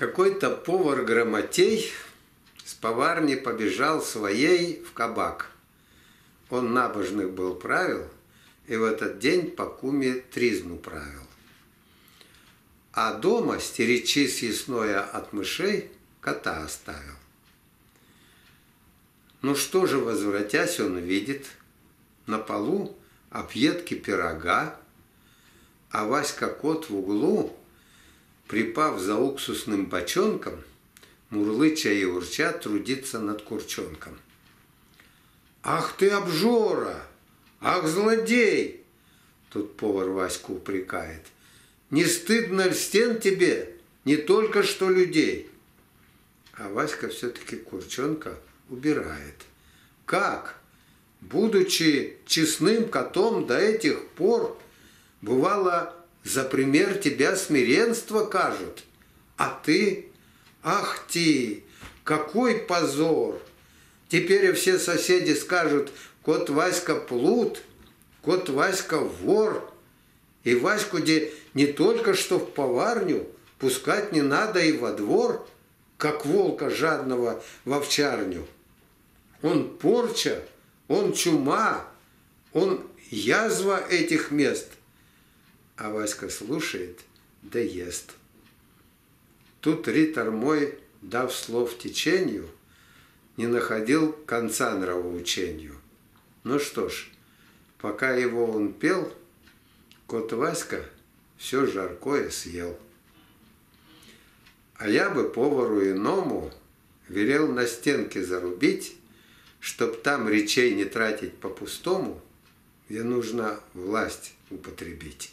Какой-то повар Грамотей с поварни побежал своей в кабак. Он набожных был правил, и в этот день по куме тризну правил. А дома, стеречи съестное от мышей, кота оставил. Ну что же, возвратясь, он видит на полу объедки пирога, а Васька кот в углу припав за уксусным бочонком, мурлыча и урча трудится над курчонком. «Ах ты обжора! Ах, злодей!» Тут повар Ваську упрекает. «Не стыдно ли стен тебе? Не только что людей!» А Васька все-таки курчонка убирает. Как? Будучи честным котом до этих пор, бывало, за пример тебя смиренство кажут. А ты? Ах ты! Какой позор! Теперь все соседи скажут, кот Васька плут, кот Васька вор. И Ваську где не только что в поварню, пускать не надо и во двор, как волка жадного в овчарню. Он порча, он чума, он язва этих мест – а Васька слушает, да ест. Тут ритор мой, дав слов течению, не находил конца нравоучению. Ну что ж, пока его он пел, кот Васька все жаркое съел. А я бы повару иному велел на стенке зарубить, чтоб там речей не тратить по-пустому, где нужно власть употребить.